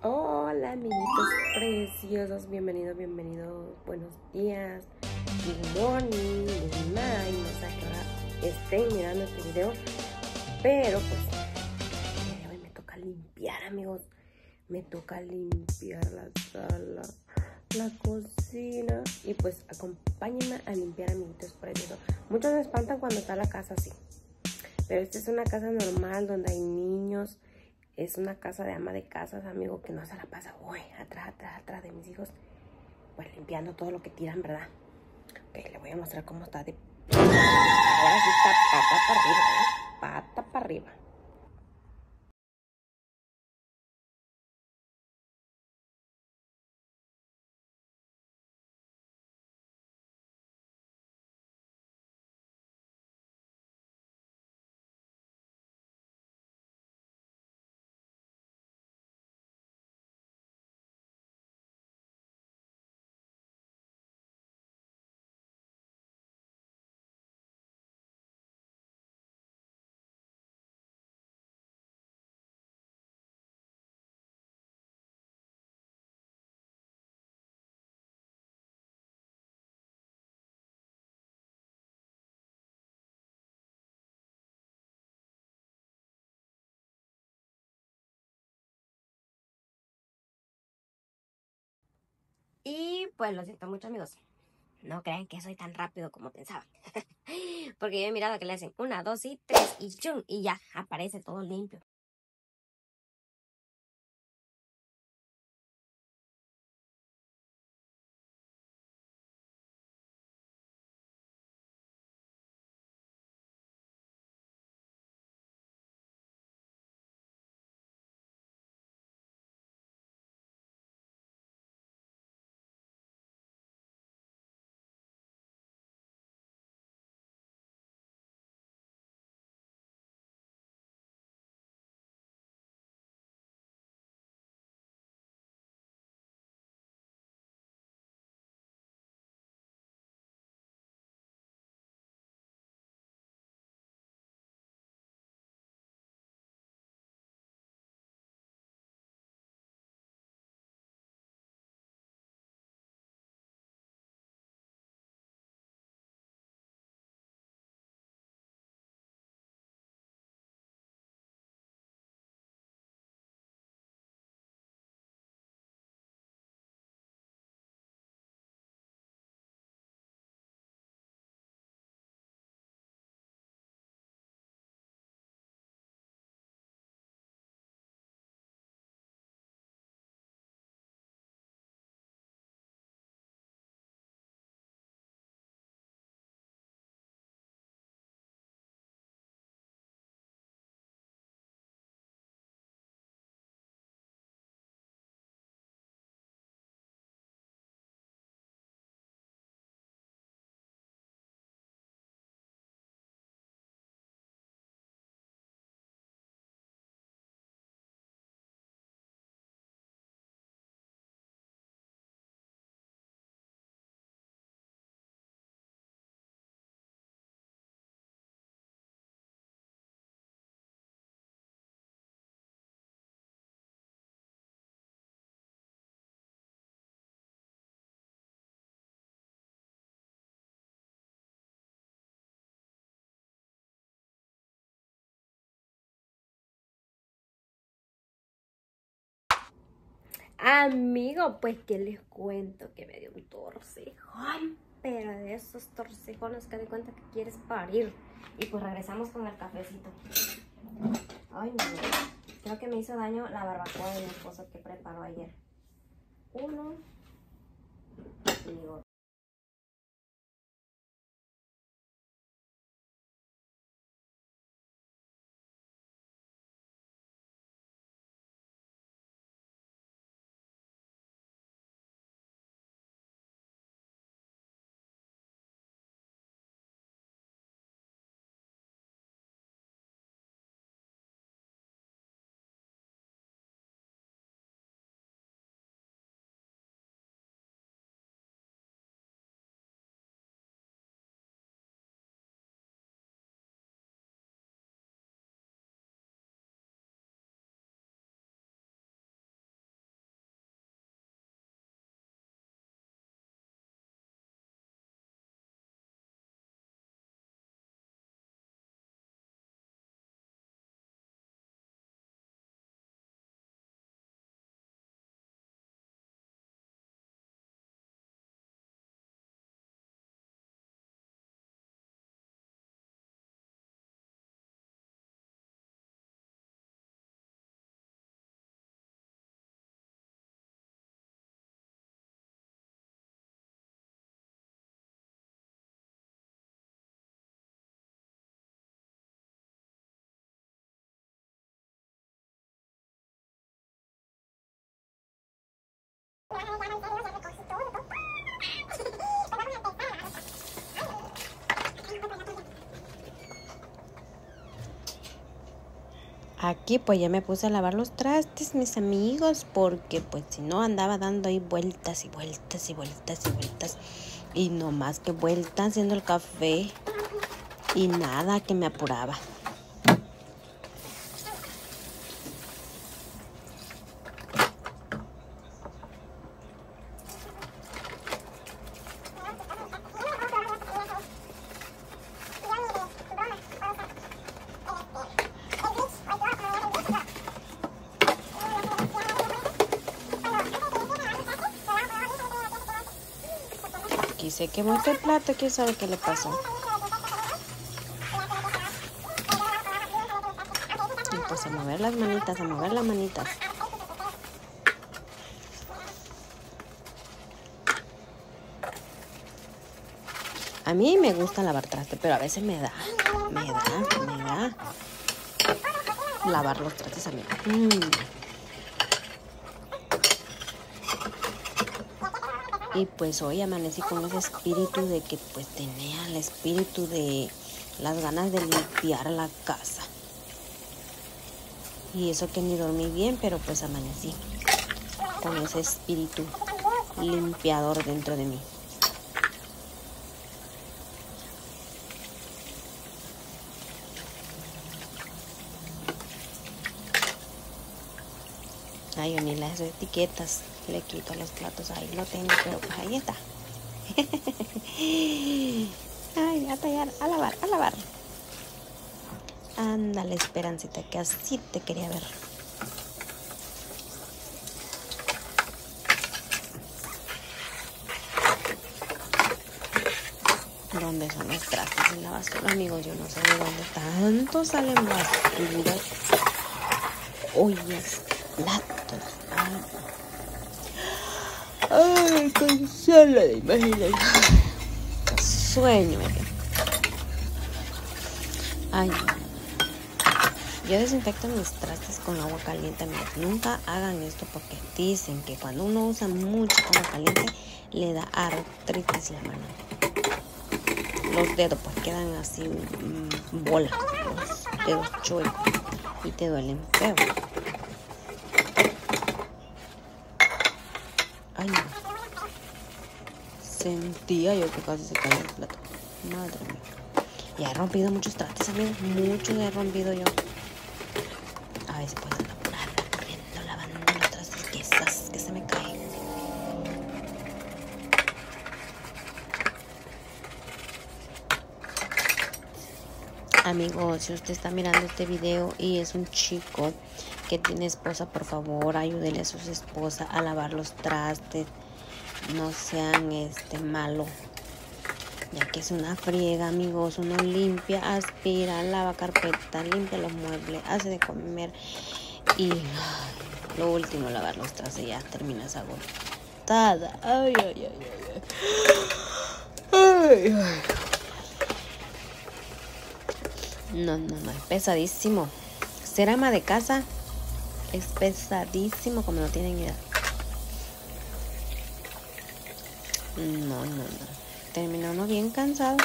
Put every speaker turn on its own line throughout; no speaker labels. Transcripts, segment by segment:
Hola amiguitos preciosos, bienvenidos, bienvenidos, buenos días, good morning, good night, no sé a qué hora estén mirando este video, pero pues me toca limpiar amigos, me toca limpiar la sala, la cocina. Y pues acompáñenme a limpiar amiguitos preciosos. Muchos me espantan cuando está la casa así, pero esta es una casa normal donde hay niños, es una casa de ama de casas, amigo, que no se la pasa, uy, atrás, atrás, atrás de mis hijos, pues limpiando todo lo que tiran, ¿verdad? Ok, le voy a mostrar cómo está de... Ahora sí está pata para arriba, ¿eh? Pata para arriba. Pues lo siento mucho amigos. No crean que soy tan rápido como pensaban. Porque yo he mirado que le hacen una, dos y tres y chum, y ya aparece todo limpio. Amigo, pues que les cuento que me dio un torcijón, pero de esos torcijones que de cuenta que quieres parir. Y pues regresamos con el cafecito. Ay, no, creo que me hizo daño la barbacoa de mi esposo que preparó ayer. Uno y otro. Aquí pues ya me puse a lavar los trastes, mis amigos, porque pues si no andaba dando ahí vueltas y vueltas y vueltas y vueltas. Y no más que vueltas haciendo el café y nada que me apuraba. Se quemó este plato, quién sabe qué le pasó. Y pues a mover las manitas, a mover las manitas. A mí me gusta lavar traste, pero a veces me da, me da, me da lavar los trastes a mí. Mm. Y pues hoy amanecí con ese espíritu de que pues tenía el espíritu de las ganas de limpiar la casa. Y eso que ni dormí bien, pero pues amanecí con ese espíritu limpiador dentro de mí. Ay, ni las etiquetas le quito los platos. Ahí lo tengo, pero pues ahí está. Ay, a tallar, a lavar, a lavar. Ándale, Esperancita, que así te quería ver. ¿Dónde son los trastes en la basura, amigos? Yo no sé de dónde tanto salen basura. Ollas, platos. Ay, cansada de imaginar. Sueño, Ay, yo desinfecto mis trastes con agua caliente. Nunca hagan esto porque dicen que cuando uno usa mucha agua caliente le da artritis la mano. Los dedos pues quedan así mm, bola, los dedos chuecos y te duelen feo. Ay, Sentía yo que casi se caía el plato. Madre mía. Y he rompido muchos trastes, amigos. Muchos he rompido yo. A ver si puedo apurar, corriendo, lavando los trastes. Que se me caen. Amigos, si usted está mirando este video y es un chico que tiene esposa, por favor, ayúdele a su esposa a lavar los trastes. No sean este malo. Ya que es una friega, amigos. Uno limpia, aspira, lava carpeta, limpia los muebles, hace de comer. Y lo último, lavar los trastes. Ya terminas agotada. Ay, ay, ay, ay. Ay, ay. No, no, no, es pesadísimo. Ser ama de casa es pesadísimo como no tienen idea. No, no, no. Termina uno bien cansado.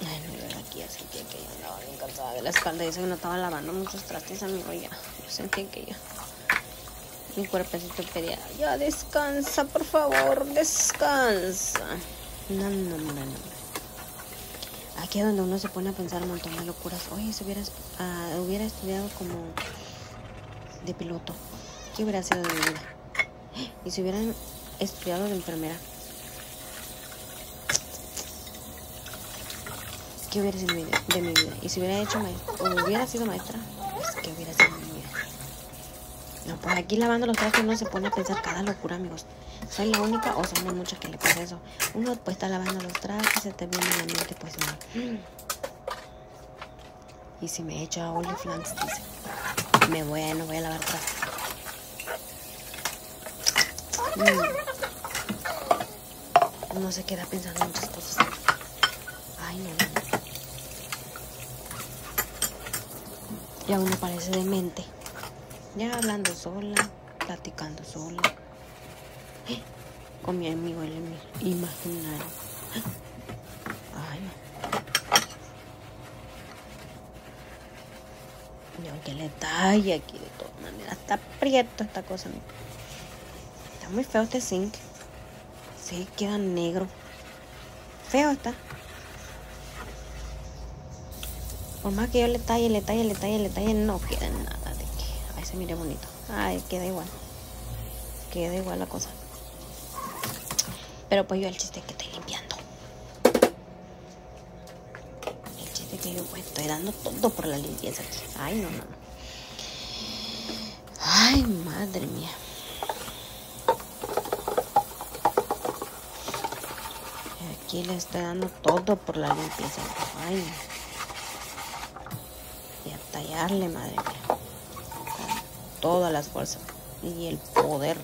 Ay, yo aquí así que, que yo andaba bien cansada de la espalda. Eso que no estaba lavando muchos trastes, amigo. Ya, yo sentí que ya. Mi cuerpecito pedía, ya descansa, por favor, descansa. No, no, no, no aquí es donde uno se pone a pensar un montón de locuras. Oye, si uh, hubiera estudiado como de piloto, ¿qué hubiera sido de mi vida? Y si hubieran estudiado de enfermera, ¿qué hubiera sido de mi vida? Y si hubiera hecho maestra, sido maestra, pues, ¿qué hubiera sido de mi vida? Pues aquí lavando los trastes uno se pone a pensar cada locura, amigos. ¿Soy la única o somos muchas que le pasa eso? Uno pues está lavando los trastes, se te viene la mente, pues no. Y si me echo a OnlyFans, dice, me voy a, no voy a lavar trastes. Mm. Uno se queda pensando en muchas cosas. Ay, no, no. Ya uno parece demente. Ya hablando sola, platicando sola. con mi amigo el imaginario. Ay, Yo que le talla aquí de todas maneras. Está prieto esta cosa. Está muy feo este zinc. Sí, queda negro. Feo está. Por más que yo le talle, le talle, le talle, le talle, no queda nada mire bonito. Ay, queda igual. Queda igual la cosa. Pero pues yo el chiste que estoy limpiando. El chiste que yo pues estoy dando todo por la limpieza aquí. Ay, no, no, no. Ay, madre mía. Aquí le estoy dando todo por la limpieza. Ay, y a tallarle, madre mía. Todas las fuerzas y el poder.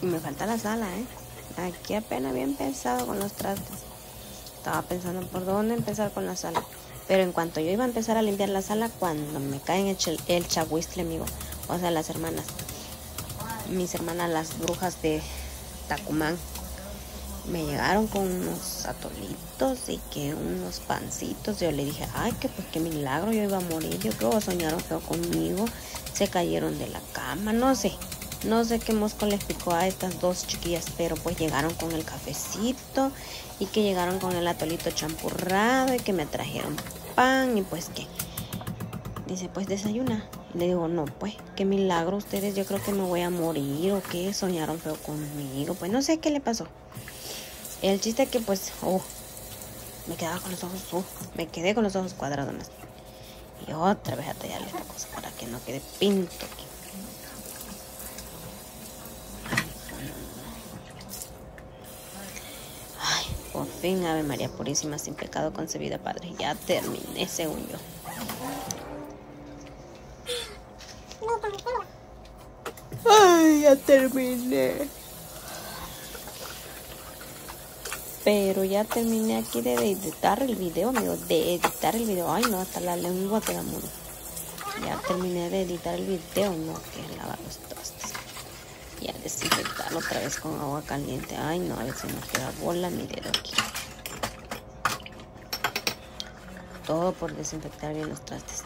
Y me falta la sala, ¿eh? Aquí apenas había empezado con los trastes. Estaba pensando por dónde empezar con la sala. Pero en cuanto yo iba a empezar a limpiar la sala, cuando me caen el, el chahuistle, amigo. O sea, las hermanas mis hermanas las brujas de Tacumán me llegaron con unos atolitos y que unos pancitos. Yo le dije, ay, que pues qué milagro, yo iba a morir. Yo creo que soñaron feo conmigo. Se cayeron de la cama, no sé. No sé qué mosco les picó a estas dos chiquillas, pero pues llegaron con el cafecito y que llegaron con el atolito champurrado y que me trajeron pan y pues que Dice, pues desayuna. le digo, no, pues, qué milagro ustedes, yo creo que me voy a morir o qué, soñaron feo conmigo. Pues no sé qué le pasó. El chiste es que pues, oh, me quedaba con los ojos, oh, me quedé con los ojos cuadrados más. Y otra vez a tallarle esta cosa para que no quede pinto aquí. Ay, por fin, Ave María Purísima, sin pecado concebida, Padre. Ya terminé, según yo. Ay, ya terminé. Pero ya terminé aquí de editar el video, amigo. De editar el video. Ay, no, hasta la lengua queda mudo. Ya terminé de editar el video, no, que lavar los trastes. Y a desinfectarlo otra vez con agua caliente. Ay, no, a veces me queda bola mi dedo aquí. Todo por desinfectar bien los trastes.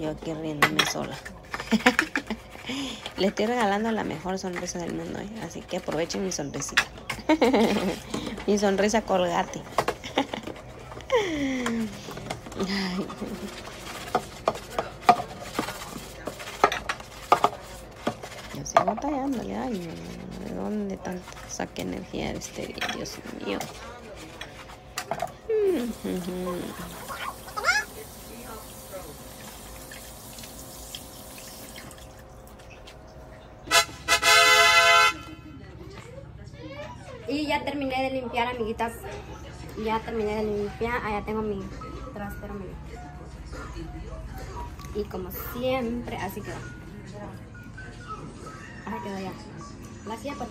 Yo aquí riéndome sola. Le estoy regalando la mejor sonrisa del mundo, ¿eh? así que aprovechen mi sonrisita. mi sonrisa colgate. Yo sigo tallándole, ay, ¿de dónde tanto saque energía de este día? Dios mío. Y ya terminé de limpiar, amiguitas. Ya terminé de limpiar. Allá tengo mi trastero, mío. Y como siempre, así quedó. Así quedó ya. La silla pues.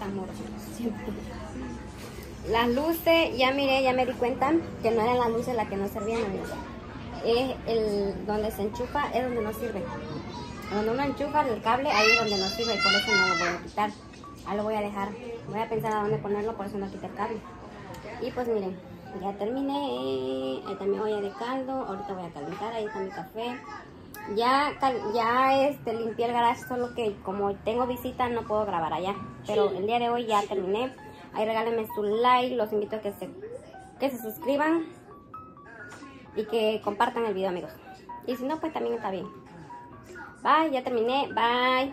Las luces, ya miré, ya me di cuenta que no eran las luces las que no servían, amigos. Es el donde se enchufa, es donde no sirve. Cuando uno enchufa el cable, ahí es donde no sirve y por eso no lo voy a quitar. Ahí lo voy a dejar. Voy a pensar a dónde ponerlo, por eso no quité el cable. Y pues miren, ya terminé. Ahí está mi olla de caldo. Ahorita voy a calentar. Ahí está mi café. Ya, ya este, limpié el garage, solo que como tengo visita no puedo grabar allá. Pero el día de hoy ya terminé. Ahí regálenme su like. Los invito a que se, que se suscriban. Y que compartan el video, amigos. Y si no, pues también está bien. Bye, ya terminé. Bye.